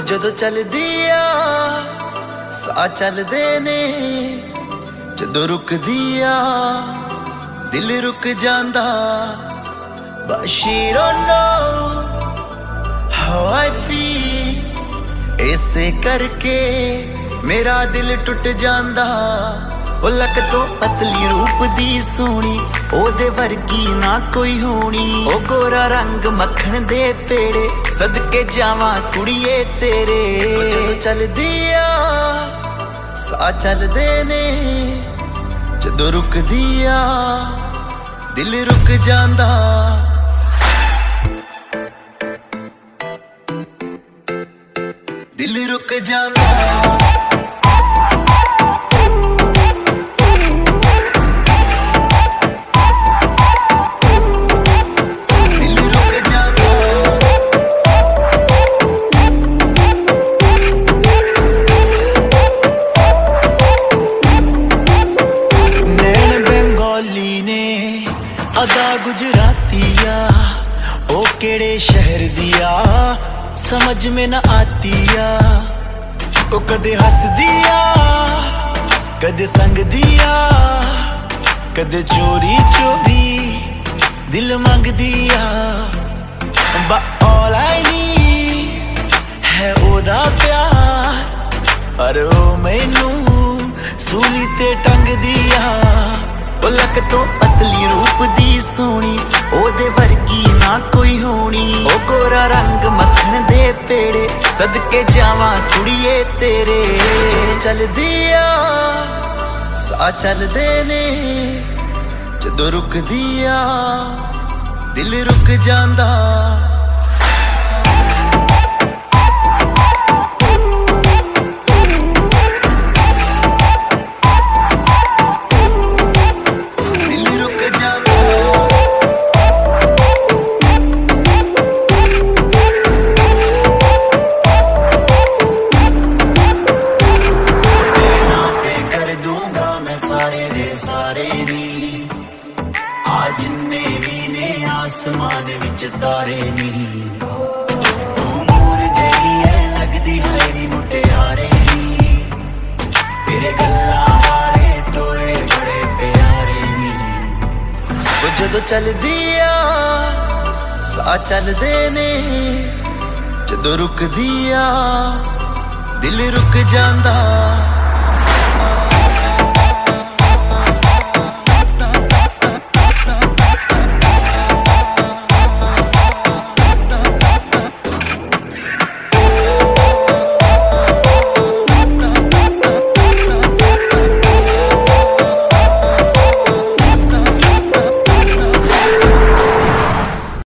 ਜਦੋਂ ਚੱਲਦੀ ਆ, ਸਾਹ ਚੱਲਦੇ ਨੇ। ਜਦੋਂ ਰੁਕਦੀ ਆ, ਦਿਲ ਰੁਕ ਜਾਂਦਾ। But she don't know how ਇਸੇ ਕਰਕੇ ਮੇਰਾ ਦਿਲ ਟੁੱਟ ਜਾਂਦਾ। ਉਹ ਲੱਕ ਤੋਂ ਪਤਲੀ ਰੂਪ ਦੀ ਸੋਹਣੀ, ਉਹਦੇ ਵਰਗੀ ਨਾ ਕੋਈ ਹੋਣੀ। ਉਹ ਗੋਰਾ ਰੰਗ ਮੱਖਣ ਦੇ ਪੇੜੇ ਸਦਕੇ ਜਾਵਾਂ ਕੁੜੀਏ ਤੇਰੇ। ਜਦੋਂ ਚੱਲਦੀ ਆ, ਸਾਹ ਚੱਲਦੇ ਨੇ। ਜਦੋਂ ਰੁਕਦੀ ਆ, ਦਿਲ ਰੁਕ ਜਾਂਦਾ। ਦਿਲ ਰੁਕ ਜਾਂਦਾ। ਅਦਾ ਗੁਜਰਾਤੀਆ, ਉਹ ਕਿਹੜੇ ਸ਼ਹਿਰ ਦੀਆ? ਸਮਝ ਮੇ ਨਾ ਆਤੀਆ। ਉਹ ਕਦੇ ਹੱਸਦੀਆ, ਕਦੇ ਸੰਗਦੀਆ, ਕਦੇ ਚੋਰੀ ਚੋਰੀ ਦਿਲ ਮੰਗਦੀਆ। ਬਾ ਆਲ ਆਈ ਨੀ ਹੈ ਉਹਦਾ ਪਿਆਰ, ਪਰ ਉਹ ਮੈਨੂੰ ਸੂਲੀ ਤੇ ਟੰਗਦੀ ਆ ਉਹ ਲੱਕ ਤੋਂ ਪਤਲੀ ਸੋਹਣੀ, ਉਹਦੇ ਵਰਗੀ ਨਾ ਕੋਈ ਹੋਣੀ। ਉਹ ਗੋਰਾ ਰੰਗ ਮੱਖਣ ਦੇ ਪੇੜੇ, ਸਦਕੇ ਜਾਵਾਂ ਕੁੜੀਏ ਤੇਰੇ। ਚਲਦੀ ਆ ਸਾਹ ਚੱਲਦੇ ਨੇ, ਜਦੋਂ ਰੁਕਦੀ ਆ, ਦਿਲ ਰੁਕ ਜਾਂਦਾ। ਦੇ ਸਾਰੇ ਨੀ। ਅੱਜ ਮੇਰੀ ਨੇ ਆਸਮਾਨ ਵਿੱਚ ਤਾਰੇ ਨੀ। ਤੂੰ ਮੂਰ ਜਈ ਐ, ਲੱਗਦੀ ਹੈ ਨੀ ਮੁਟਿਆਰੇ ਨੀ। ਤੇਰੇ ਗੱਲਾਂ ਵਾਲੇ ਟੋਏ ਬੜੇ ਪਿਆਰੇ ਨੀ। ਉਹ ਜਦੋਂ ਚੱਲਦੀ ਆ ਸਾਹ ਚੱਲਦੇ ਨੇ। ਜਦੋਂ ਰੁਕਦੀ ਆ, ਦਿਲ ਰੁਕ ਜਾਂਦਾ।